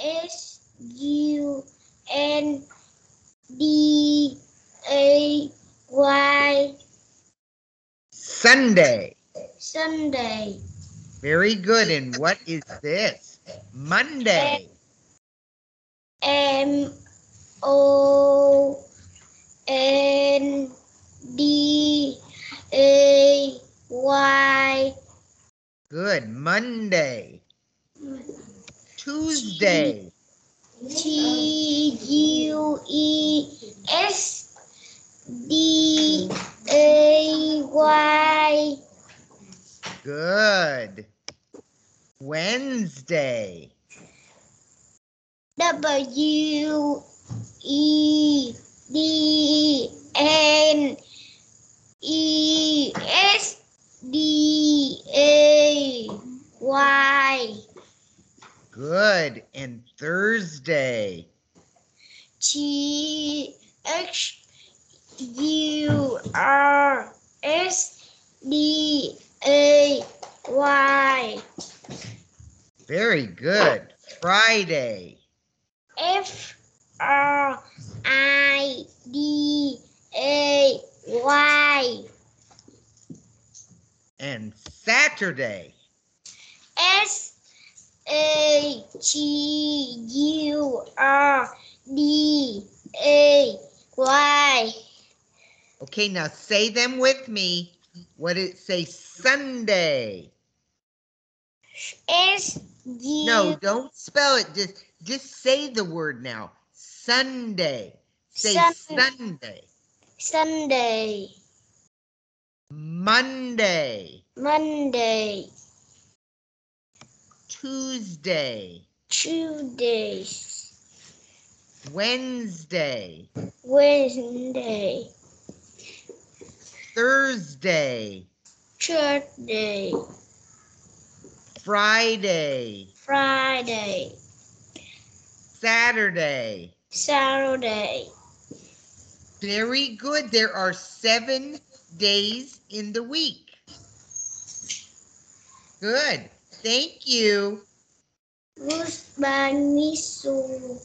S U N D A Y Sunday. Sunday. Very good. And what is this? Monday. M O N D A Y Good. Monday. Tuesday. T U E S D A Y Good. Wednesday. W E D N E S D A Y Good. And Thursday. T H U R S D A Y Very good. Friday. F R I D A Y And Saturday. S A T U R D A Y Okay, now say them with me. What did it say? Sunday. S U No, don't spell it. Just just say the word now. Sunday. Say Sun- Sunday. Sunday Monday. Monday Tuesday. Tuesday Wednesday. Wednesday Thursday. Thursday Friday. Friday Saturday. Saturday Very good. There are seven days in the week. Good. Thank you. Goodbye, Miss Sue.